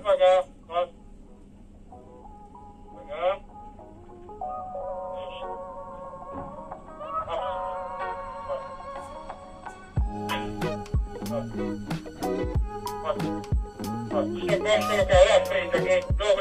devagar. Quase. Devagar. Isso. Deixa eu colocar lá à frente aqui, logo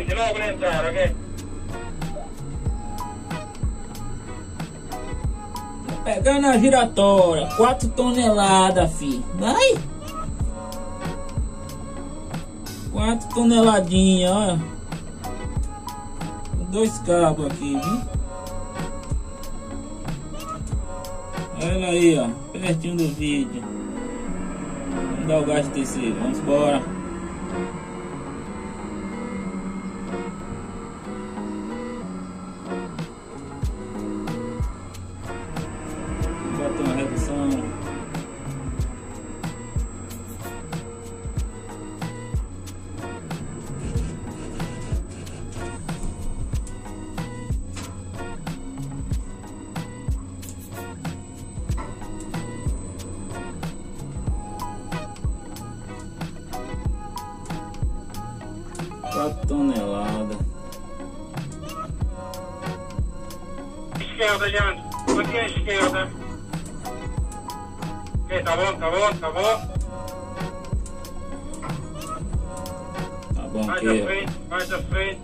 Frente, logo na entrada, ok? Pegando a giratória, 4 toneladas, fi. Vai! 4 toneladinhas, olha. Dois cabos aqui, viu? Olha aí, ó. Pertinho do vídeo. Vamos dar o gás terceiro. Vamos embora. 4 toneladas. Esquerda, Leandro. Aqui à esquerda. Ok, tá bom, tá bom, tá bom. Tá bom, Mais que... à frente, mais à frente.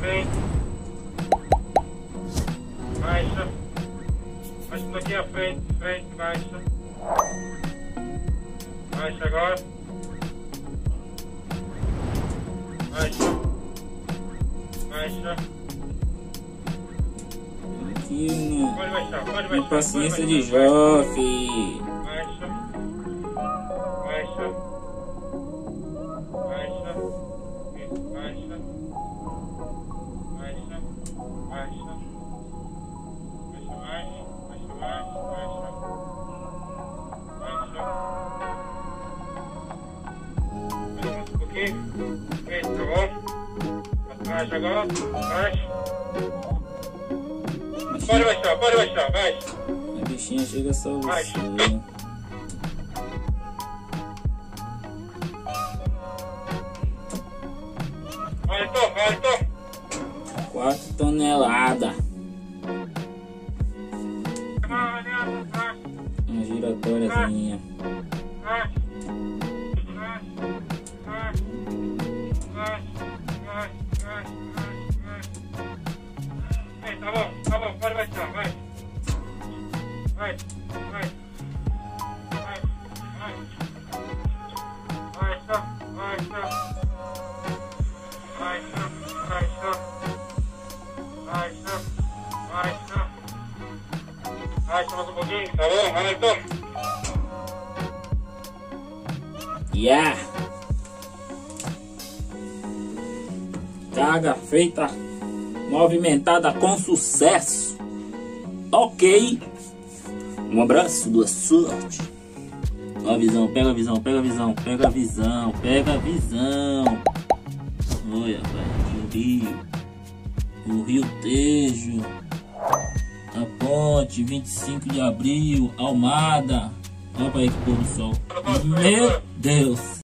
Frente. Baixa. Baixa aqui à frente, frente, baixa. Baixa agora. Baixa. Baixa. Aqui no, Pode baixar, pode baixar. paciência pode de Jó, fi. Baixa. Baixa. Baixa. Baixa. Baixa. Baixa. Baixa mais. Baixa mais. Baixa. Baixa. Baixa mais um pouquinho. Isso, tá bom? Atrás agora. Baixa. Pode baixar, pode baixar. Baixa. A bichinha chega só Vai. você. Vai, Tom, vai, Tom. 4 toneladas. Uma giratóriazinha. Tá bom, tá bom, pode vai. Vai, vai. Vai, vai. Baixa, baixa. Baixa, baixa. Baixa, baixa. Baixa mais um pouquinho, tá bom? Vai, então. Yeah! Carga feita, movimentada com sucesso. Ok. Um abraço, boa sorte. Ó a visão, pega a visão, pega a visão, pega a visão, pega a visão. Olha, pai, o rio. O rio Tejo. A ponte, 25 de abril, Almada. Olha pra aí que pôr do sol. Meu Deus.